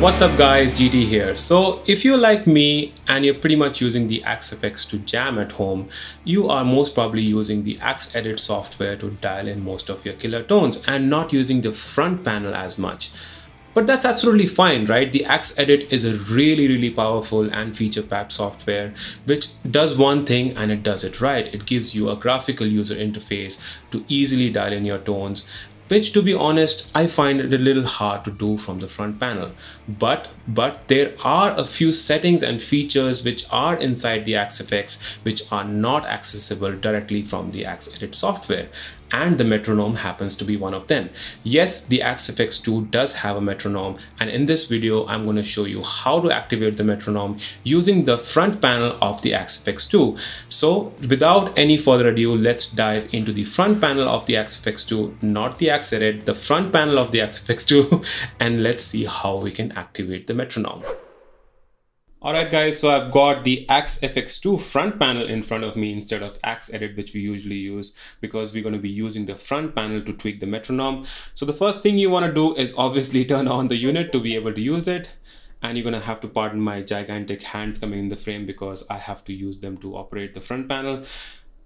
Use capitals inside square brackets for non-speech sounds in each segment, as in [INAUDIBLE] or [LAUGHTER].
What's up guys, GT here. So if you're like me and you're pretty much using the Axe-FX to jam at home, you are most probably using the Axe Edit software to dial in most of your killer tones and not using the front panel as much. But that's absolutely fine, right? The Axe Edit is a really, really powerful and feature-packed software which does one thing and it does it right. It gives you a graphical user interface to easily dial in your tones which to be honest I find it a little hard to do from the front panel. But but there are a few settings and features which are inside the Axe-FX which are not accessible directly from the Axe Edit software and the metronome happens to be one of them. Yes, the Axe-FX 2 does have a metronome and in this video I'm going to show you how to activate the metronome using the front panel of the Axe-FX 2. So without any further ado, let's dive into the front panel of the Axe-FX 2, not the Axe Edit, the front panel of the Axe-FX 2 [LAUGHS] and let's see how we can activate the metronome. Alright guys, so I've got the Axe-FX2 front panel in front of me instead of Axe Edit which we usually use because we're going to be using the front panel to tweak the metronome. So the first thing you want to do is obviously [LAUGHS] turn on the unit to be able to use it and you're going to have to pardon my gigantic hands coming in the frame because I have to use them to operate the front panel.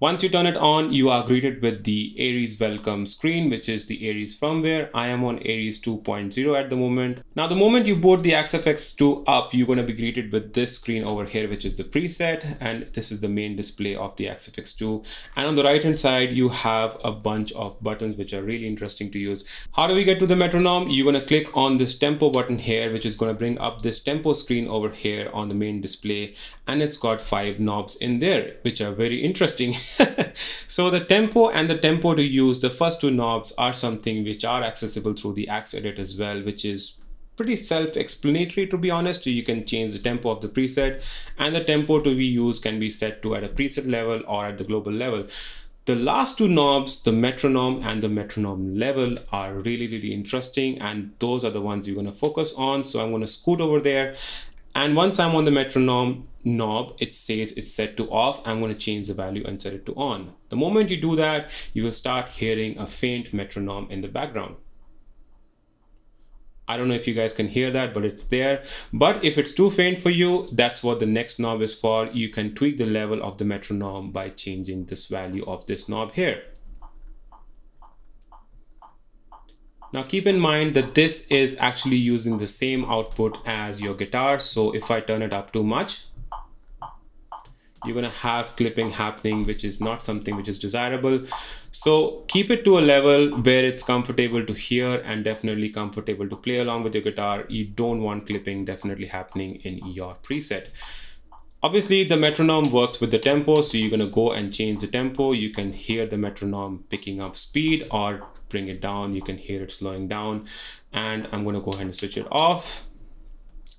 Once you turn it on, you are greeted with the Ares welcome screen, which is the Ares firmware. I am on Ares 2.0 at the moment. Now, the moment you boot the Axe-FX 2 up, you're going to be greeted with this screen over here, which is the preset. And this is the main display of the Axe-FX 2. And on the right hand side, you have a bunch of buttons, which are really interesting to use. How do we get to the metronome? You're going to click on this tempo button here, which is going to bring up this tempo screen over here on the main display. And it's got five knobs in there, which are very interesting. [LAUGHS] [LAUGHS] so the tempo and the tempo to use, the first two knobs are something which are accessible through the Axe Edit as well, which is pretty self-explanatory to be honest. You can change the tempo of the preset and the tempo to be used can be set to at a preset level or at the global level. The last two knobs, the metronome and the metronome level are really, really interesting. And those are the ones you're gonna focus on. So I'm gonna scoot over there and once I'm on the metronome knob, it says it's set to off. I'm going to change the value and set it to on. The moment you do that, you will start hearing a faint metronome in the background. I don't know if you guys can hear that, but it's there. But if it's too faint for you, that's what the next knob is for. You can tweak the level of the metronome by changing this value of this knob here. Now keep in mind that this is actually using the same output as your guitar. So if I turn it up too much, you're gonna have clipping happening, which is not something which is desirable. So keep it to a level where it's comfortable to hear and definitely comfortable to play along with your guitar. You don't want clipping definitely happening in your preset. Obviously, the metronome works with the tempo, so you're going to go and change the tempo. You can hear the metronome picking up speed or bring it down. You can hear it slowing down. And I'm going to go ahead and switch it off.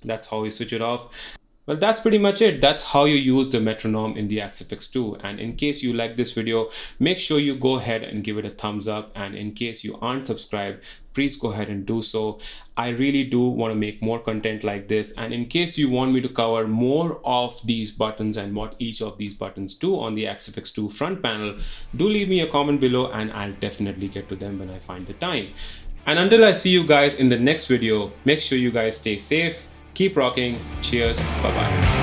That's how you switch it off. Well, that's pretty much it. That's how you use the metronome in the Axe-FX 2. And in case you like this video, make sure you go ahead and give it a thumbs up. And in case you aren't subscribed, please go ahead and do so. I really do want to make more content like this. And in case you want me to cover more of these buttons and what each of these buttons do on the Axe-FX 2 front panel, do leave me a comment below and I'll definitely get to them when I find the time. And until I see you guys in the next video, make sure you guys stay safe Keep rocking. Cheers. Bye bye.